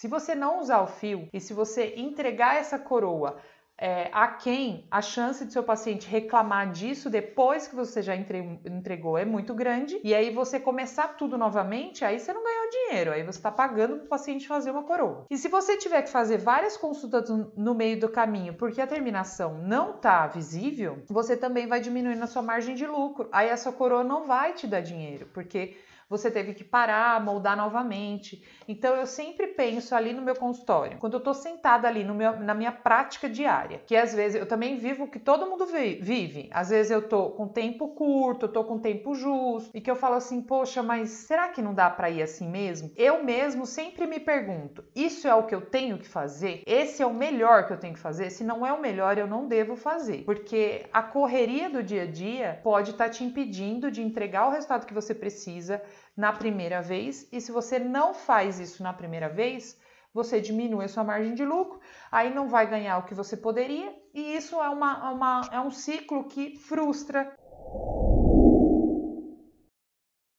Se você não usar o fio e se você entregar essa coroa é, a quem a chance de seu paciente reclamar disso depois que você já entregou é muito grande, e aí você começar tudo novamente, aí você não ganhou dinheiro, aí você está pagando para o paciente fazer uma coroa. E se você tiver que fazer várias consultas no meio do caminho porque a terminação não está visível, você também vai diminuindo a sua margem de lucro. Aí essa coroa não vai te dar dinheiro, porque você teve que parar, moldar novamente. Então eu sempre penso ali no meu consultório, quando eu estou sentada ali meu, na minha prática diária, que às vezes eu também vivo o que todo mundo vive. Às vezes eu tô com tempo curto, eu tô com tempo justo, e que eu falo assim, poxa, mas será que não dá para ir assim mesmo? Eu mesmo sempre me pergunto, isso é o que eu tenho que fazer? Esse é o melhor que eu tenho que fazer? Se não é o melhor, eu não devo fazer, porque a correria do dia a dia pode estar tá te impedindo de entregar o resultado que você precisa na primeira vez, e se você não faz isso na primeira vez, você diminui a sua margem de lucro, aí não vai ganhar o que você poderia, e isso é, uma, uma é um ciclo que frustra